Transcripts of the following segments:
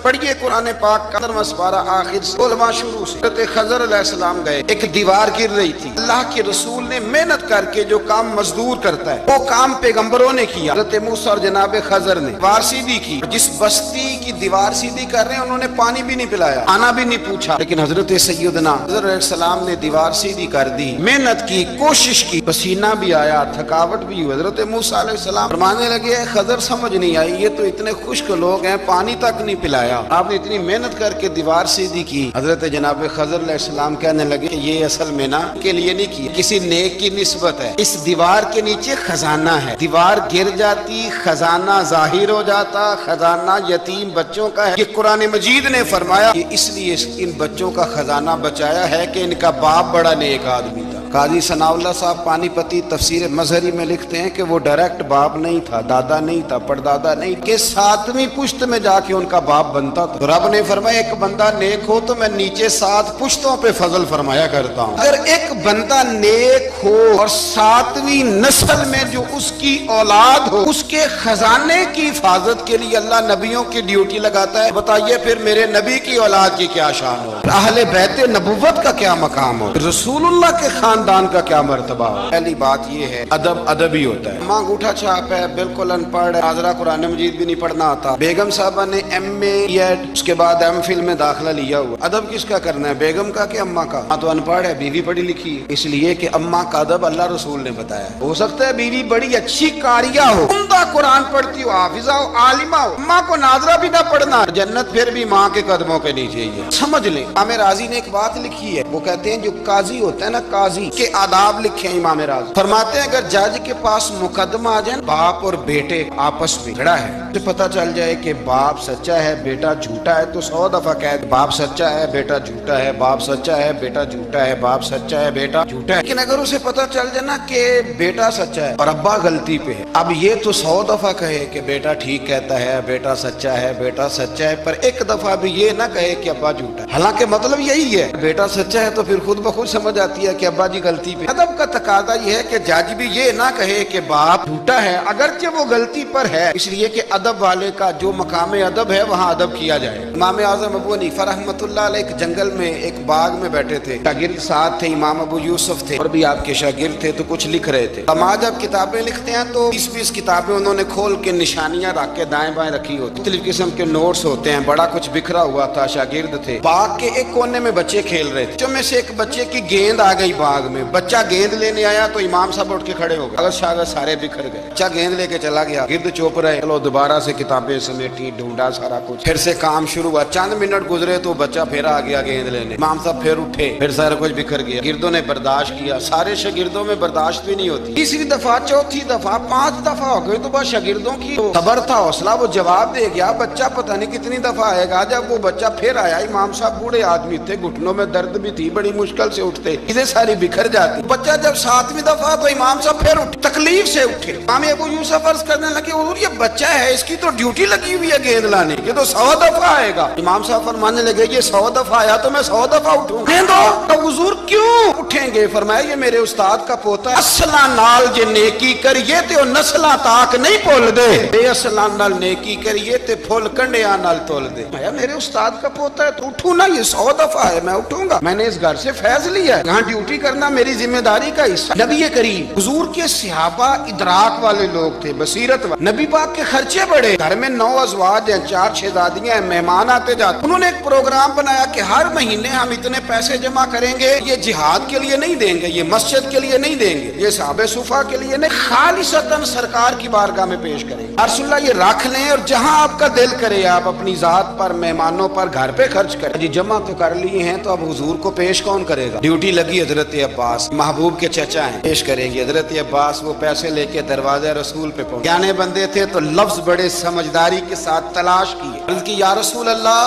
पढ़िए कुरान पाक मसपारा आखिर सोलवा शुरू से। खजर सलाम गए। एक दीवार गिर रही थी। अल्लाह के रसूल ने मेहनत करके जो काम मजदूर करता है, वो काम पैगम्बरों ने किया। हज़रत मूसा और जनाब खजर ने। दीवार सीधी की। जिस बस्ती की दीवार सीधी कर रहे हैं, उन्होंने पानी भी नहीं पिलाया आना भी नहीं पूछा। लेकिन हज़रत सैदना सलाम ने दीवार सीधी कर दी। मेहनत की, कोशिश की। पसीना भी आया, थकावट भी हुई। हज़रत मूसा फरमाने लगे खजर, समझ नहीं आई। ये तो इतने खुश्क लोग हैं, पानी तक नहीं पिलाया आया। आपने इतनी मेहनत करके दीवार सीधी की। हज़रत जनाब खजर सलाम कहने लगे, ये असल में ना के लिए नहीं की, किसी नेक की नस्बत है। इस दीवार के नीचे खजाना है। दीवार गिर जाती, खजाना ज़ाहिर हो जाता, खजाना यतीम बच्चों का है। ये कुरान मजीद ने फरमाया इसलिए इन बच्चों का खजाना बचाया है कि इनका बाप बड़ा नेक आदमी। काजी सनाउल्ला साहब पानीपति तफसीर मजहरी में लिखते हैं कि वो डायरेक्ट बाप नहीं था, दादा नहीं था, परदादा नहीं, के सातवीं पुश्त में जाके उनका बाप बनता था। तो रब ने फरमाया, एक बंदा नेक हो तो मैं नीचे सात पुश्तों पे फजल फरमाया करता हूँ। अगर एक बंदा नेक हो और सातवीं नस्ल में जो उसकी औलाद हो, उसके खजाने की हिफाजत के लिए अल्लाह नबियों की ड्यूटी लगाता है, बताइए फिर मेरे नबी की औलाद की क्या शान हो? अहले बहते नबुवत का क्या मकाम हो? रसूलुल्लाह के खान खानदान का क्या मरतबा पहली बात ये है अदब अदब ही होता है। माँ अंगूठा छाप है बिल्कुल अनपढ़ हाजरा कुरान मजीद भी नहीं पढ़ना आता। बेगम साहबा ने एम एड उसके बाद एम फिल में दाखिला लिया हुआ। अदब किसका करना है बेगम का कि अम्मा का? हाँ तो अनपढ़ है बीवी पढ़ी लिखी है। इसलिए कि अम्मा का अदब अल्लाह रसूल ने बताया हो। सकता है बीवी बड़ी अच्छी कारिया हो। उमदा कुरान पढ़ती हो हाफिजा हो आलिमा हो। अम्मा को नाजरा भी ना पढ़ना। जन्नत फिर भी माँ के कदमों के नीचे ही है। समझ ले। आमिर राज़ी ने एक बात लिखी है वो कहते हैं जो काजी होता है ना काजी के आदाब लिखे हैं इमाम राज। फरमाते हैं, अगर जज के पास मुकदमा आ जाए, बाप और बेटे आपस में झगड़ा है। तो पता चल जाए कि बाप सच्चा है, बेटा झूठा है तो सौ दफ़ा कह बाप सच्चा है, बेटा झूठा है, बाप सच्चा है, बेटा झूठा है, बाप सच्चा है, बेटा झूठा है। लेकिन अगर उसे पता चल जाए ना कि बेटा सच्चा है, और अब्बा गलती पे है, अब ये तो सौ दफ़ा कहे कि बेटा ठीक कहता है, बेटा सच्चा है, बेटा सच्चा है, पर एक दफ़ा भी ये ना कहे कि अब्बा झूठा है। हालाँकि मतलब यही है, बेटा सच्चा है तो फिर खुद ब खुद समझ आती है कि अब्बा जी गलती पे। अदब का तकादा यह है कि जज भी ये ना कहे कि बाप झूठा है अगर अगरचे वो गलती पर है। इसलिए कि अदब वाले का जो मकाम अदब है, वहाँ अदब किया जाए। इमाम आज़म अबू हनीफा रहमतुल्लाह एक जंगल में एक बाग में बैठे थे। शागिर्द साथ थे, इमाम अबू यूसुफ थे और भी आपके शागिर्द थे तो कुछ लिख रहे थे। तमा जब किताबें लिखते हैं तो बीस बीस किताबें उन्होंने खोल के निशानियाँ रख के दाएँ बाएँ रखी होती मुख्तलिफ़ किस्म के नोट्स होते हैं, बड़ा कुछ बिखरा हुआ था, शागिर्द थे। बाग के एक कोने में बच्चे खेल रहे थे, जो में से एक बच्चे की गेंद आ गई बाग में। बच्चा गेंद लेने आया तो इमाम साहब उठ के खड़े हो गए। अगर शागर सारे बिखर गए। बच्चा गेंद लेके चला गया। गिरद चोप रहे। चलो दोबारा से किताबें समेटी, ढूंढा सारा कुछ। फिर से काम शुरू हुआ। चंद मिनट गुजरे तो बच्चा फिर आ गया गेंद लेने। इमाम साहब फिर उठे। फिर सारा कुछ बिखर गया। गिरदों ने बर्दाश्त किया। सारे शागिर्दों में बर्दाश्त भी नहीं होती। तीसरी दफ़ा, चौथी दफ़ा, पाँच दफ़ा हो गई तो बस शागिर्दों की तो खबर था। हौसला वो जवाब दे गया। बच्चा पता नहीं कितनी दफ़ा आएगा। जब वो बच्चा फिर आया, इमाम साहब बूढ़े आदमी थे। घुटनों में दर्द भी थी। बड़ी मुश्किल से उठते। चीज़ें सारी बिखर जाती। बच्चा जब सातवीं दफ़ा तो इमाम साहब फिर उठे तकलीफ़ से उठे। इमाम अबू यूसुफ अर्ज़ करने लगे और ये बच्चा है, इसकी तो ड्यूटी लगी हुई है गेंद लाने की तो सौ दफ़ा आएगा। इमाम साहब फरमाने लगे, ये सौ दफ़ा आया तो मैं सौ दफ़ा उठू उठूं तो हुजूर, क्यों उठेंगे? फरमाया, ये मेरे उस्ताद का पोता असला नाल जे नेकी करिए ते नस्ला ताक नहीं भुल दे। बेअसला नाल नेकी करिए ते फुल कंडिया नाल तोल दे। मैं मेरे उस्ताद का पोता है तो उठू ना, ये सौ दफ़ा है, मैं उठूँगा। मैंने इस घर से फैज लिया है, यहाँ ड्यूटी करना मेरी ज़िम्मेदारी का हिस्सा। नबी करीम हजूर के सिहाबा इदराक वाले लोग थे, बसीरत वाले। नबी पाक के खर्चे बड़े घर में नौ अजवाज हैं चार शहजादियाँ मेहमान आते जाते। उन्होंने एक प्रोग्राम बनाया कि हर महीने हम इतने पैसे जमा करेंगे, ये जिहाद के लिए नहीं देंगे, ये मस्जिद के लिए नहीं देंगे, ये साहब सुफा के लिए नहीं। खाली सतन सरकार की बारगाह में पेश करेंगे अरसुल्ला, ये रख लें और जहाँ आपका दिल करे, आप अपनी जात पर, मेहमानों पर घर पे खर्च करें। जी, जमा तो कर लिए हैं तो अब हुजूर को पेश कौन करेगा? ड्यूटी लगी हज़रत अब्बास, महबूब के चचा हैं। पेश करेंगे। हज़रत अब्बास वो पैसे लेके दरवाज़ा रसूल पे पहुँचे। ज्ञाने बंदे थे तो लफ्ज बड़े समझदारी के साथ तलाश किए। की या रसूल अल्लाह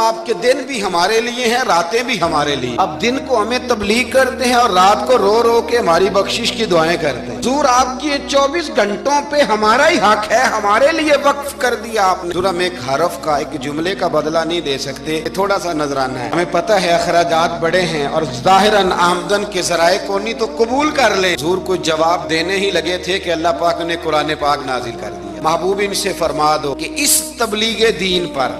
आपके दिन भी हमारे लिए हैं, रातें भी हमारे लिए अब दिन को हमें तबलीग करते हैं और रात को रो रो के हमारी बख्शिश की दुआएँ करते हैं। दूर आपकी चौबीस घंटों पे हमारा ही हक है, हमारे लिए वक्फ कर दिया आपने। दूर हम एक हरफ का, एक जुमले का बदला नहीं दे सकते। थोड़ा सा नजराना है। हमें पता है, अखराजात बड़े हैं और जाहिरन आमदन के जराए को नहीं तो कबूल कर ले। ज़रूर कुछ जवाब देने ही लगे थे कि अल्लाह पाक ने कुरान पाक नाजिल कर महबूब इनसे फरमा दो कि इस तबलीगे दीन पर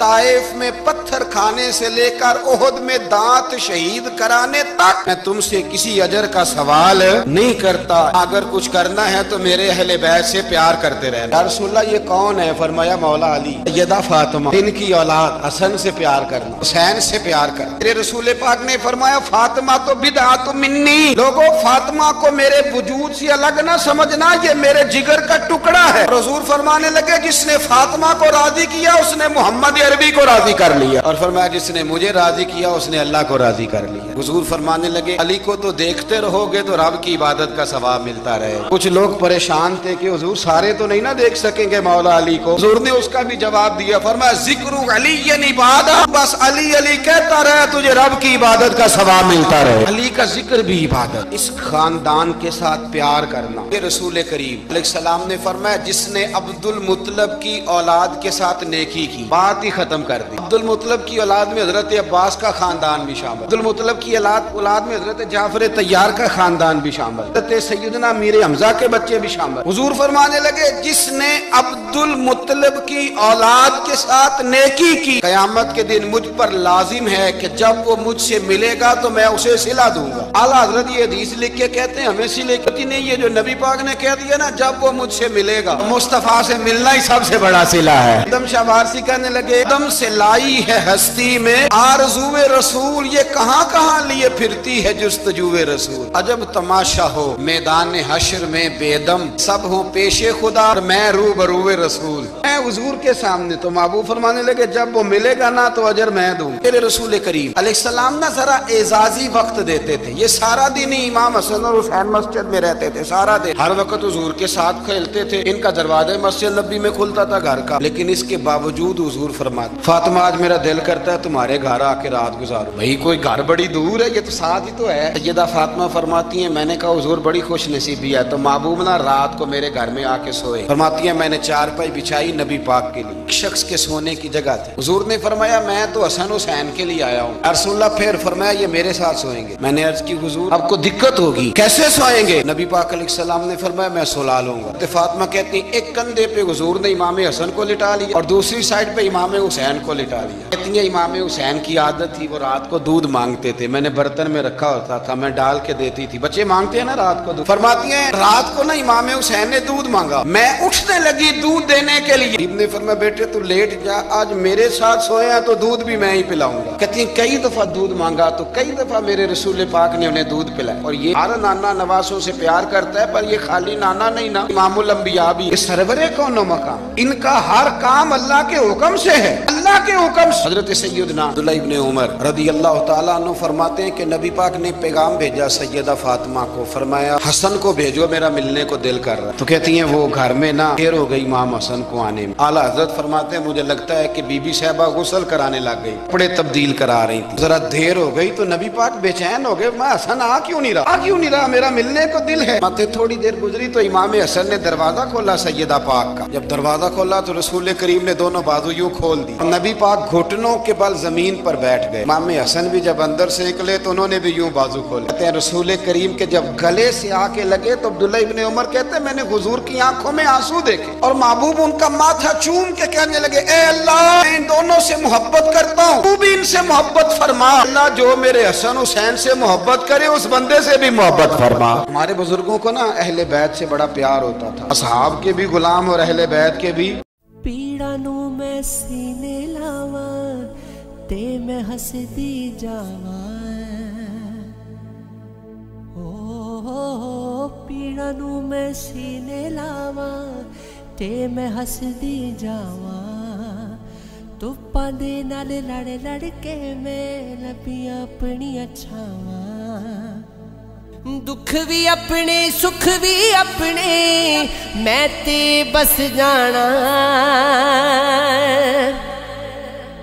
ताइफ में पत्थर खाने से लेकर ओहद में दांत शहीद कराने तक मैं तुमसे किसी अजर का सवाल नहीं करता। अगर कुछ करना है तो मेरे अहले बैत से प्यार करते रहे रसुल्ला ये कौन है? फरमाया मौला अली। यदा फातिमा। इनकी औलाद हसन से प्यार करना, हुसैन से प्यार कर मेरे रसूल पाक ने फरमाया, फातिमा तो बिदा तो मिन्नी। लोगो, फातिमा को मेरे वजूद से अलग ना समझना, ये मेरे जिगर का टुकड़ा है। रसूल फरमाने लगे, जिसने फातिमा को राज़ी किया, उसने मोहम्मद अरबी को राज़ी कर लिया। और फरमाया, जिसने मुझे राज़ी किया, उसने अल्लाह को राज़ी कर लिया। हजूर फरमाने लगे, अली को तो देखते रहोगे तो रब की इबादत का सवाब मिलता रहे। कुछ लोग परेशान थे कि हजूर सारे तो नहीं ना देख सकेंगे मौला अली को। हजूर ने उसका भी जवाब दिया, फरमाया, ज़िक्र अली इबादत बस अली अली कहता रहे, तुझे रब की इबादत का सवाब मिलता रहे। अली का ज़िक्र भी इबादत, इस खानदान के साथ प्यार करना। ये रसूल करीम सलाम ने फरमाया जिसने अब्दुल मुतलब की औलाद के साथ नेकी की। बात ही खत्म कर दी। अब्दुल मुतलब की औलाद में हज़रत अब्बास का खानदान भी शामिल। अब्दुल मुतलब की औलाद औलाद में हज़रत जाफ़र तैयार का खानदान भी शामिल। हज़रत सैदना मीर हमजा के बच्चे भी शामिल। हजूर फरमाने लगे, जिसने अब्दुल मुतलब की औलाद के साथ नेकी की, कयामत के दिन मुझ पर लाजिम है कि जब वो मुझसे मिलेगा तो मैं उसे सिला दूँगा। आला हज़रत ये हदीस लिख के कहते हैं, हमें सिले नहीं ये जो नबी पाक ने कह दिया ना, जब वो मुझसे मिलेगा मुस्तफ़ा से मिलना ही सबसे बड़ा सिला है। एकदम शाबारसी कहने लगे एकदम से लाई है हस्ती में। आरजुए रसूल ये कहाँ कहाँ लिए फिरती है जुस्तजुए रसूल? अजब तमाशा हो। मैदान हशर में बेदम। सब हो पेशे खुदा और मैं रू बरूए रसूल। मैं हजूर के सामने तो महबूब फरमाने लगे जब वो मिलेगा ना तो अजर मैं दूँ। तेरे रसूल करीम सलाम ना जरा एजाजी वक्त देते थे। ये सारा दिन ही इमाम हसन और हुसैन मस्जिद में रहते थे सारा दिन। हर वक्त हजूर के साथ खेलते थे। इनका दरवाज़ा मस्जिद नबी में खुलता था घर का, लेकिन इसके बावजूद हजूर फरमाते, फातिमा, आज मेरा दिल करता है तुम्हारे घर आके रात गुजारो भाई, कोई घर बड़ी दूर है? ये तो साथ ही तो है। सैदा फातिमा फरमाती है, मैंने कहा, हजूर, बड़ी खुश नसीबी है तो महबूब ना रात को मेरे घर में आके सोए। फरमाती है, मैंने चार पाई बिछाई नबी पाक के लिए शख्स के सोने की जगह थी। हजूर ने फरमाया, मैं तो हसन हुसैन के लिए आया हूँ। अरसुल्ला फिर फरमाया, ये मेरे साथ सोएँगे। मैंने अर्ज़ की, हजूर, आपको दिक्कत होगी, कैसे सोएँगे? नबी पाक सलाम ने फरमाया, मैं सुला लूँगा। तो फातिमा कहती एक कंधे पे हजूर ने इमाम हसन को लिटा लिया और दूसरी साइड पे इमाम हुसैन को लिटा लिया। कहती है इमाम हुसैन की आदत थी, वो रात को दूध मांगते थे। मैंने बर्तन में रखा होता था, मैं डाल के देती थी। बच्चे मांगते हैं ना रात को दूध? फरमाती है, रात को ना इमाम हुसैन ने दूध मांगा। मैं उठने लगी दूध देने के लिए। ने फरमाया बेटे तू लेट जा, आज मेरे साथ सोया तो दूध भी मैं ही पिलाऊँगा। कहती कई दफ़ा दूध मांगा तो कई दफ़ा मेरे रसूल पाक ने उन्हें दूध पिलाया। और ये हर नाना नवासों से प्यार करता है, पर ये खाली नाना नहीं ना, इमामुल अंबिया भी। सरवरे कौन मकाम? इनका हर काम अल्लाह के हुक्म से है। अल्लाह के हुक्म हज़रत सैदना उमर रदी अल्लाह तआला फरमाते हैं कि नबी पाक ने पैगाम भेजा, सैयदा फातिमा को फरमाया, हसन को भेजो, मेरा मिलने को दिल कर रहा तो कहती है, वो घर में ना, देर हो गई इमाम हसन को आने में। आला हज़रत फरमाते हैं, मुझे लगता है कि बीबी साहबा गुसल कराने लग गई, कपड़े तब्दील करा रही थी। जरा देर हो गई तो नबी पाक बेचैन हो गए, मैं हसन, आ क्यों नहीं रहा? आ क्यों नहीं रहा? मेरा मिलने को दिल है। थोड़ी देर गुजरी तो इमाम हसन ने दरवाज़ा खोला सैयदा पाक का। जब दरवाज़ा खोला तो रसूल करीम ने दोनों बाजू यूँ खोल दी। नबी पाक घुटनों के बल ज़मीन पर बैठ गए। इमाम हसन भी जब अंदर से निकले तो उन्होंने भी यूँ बाजू खोले। कहते हैं, रसूल करीम के जब गले से आके लगे तो अब्दुल्ला इब्ने उमर कहते हैं, मैंने हुजूर की आँखों में आँसू देखे। और महबूब उनका माथा चूम के कहने लगे, ए अल्लाह, मैं इन दोनों से मोहब्बत करता हूँ। तू भी इनसे मोहब्बत फरमा। अल्लाह, जो मेरे हसन हुसैन से मोहब्बत करे, उस बंदे से भी मोहब्बत फरमा। हमारे बुज़ुर्गों को ना अहले बैत से बड़ा प्यार होता था। असहाब के भी गुलाम और अहले बैत के भी पीड़ा नु मैं सीने लावा ते मैं हंस दी जावा ओ पीड़ा नु मैं सीने लावा ते मैं हंस दी जावा ਧੁੱਪਾਂ ਦੇ ਨਾਲ ਲੜ ਲੜ ਕੇ ਮੈਂ ਲੱਭੀਆਂ ਆਪਣੀਆਂ ਛਾਵਾਂ ਦੁੱਖ ਵੀ ਆਪਣੇ, ਸੁੱਖ ਵੀ ਆਪਣੇ, ਮੈਂ ਤੇ ਬਸ ਜਾਣਾ।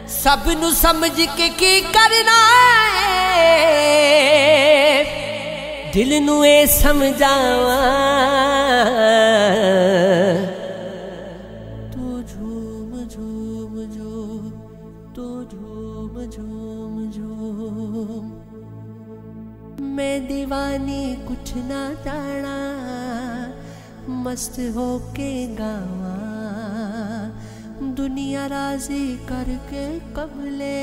ਸਭ ਨੂੰ ਸਮਝ ਕੇ ਕੀ ਕਰਨਾ ਹੈ? ਦਿਲ ਨੂੰ ਇਹ ਸਮਝਾਵਾਂ। मस्त होके गावा। दुनिया राज़ी करके कमले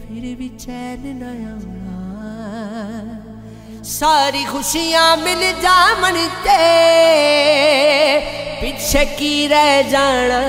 फिर भी चैन न सारी खुशियाँ मिल जा मन ते, पीछे की रह जाना।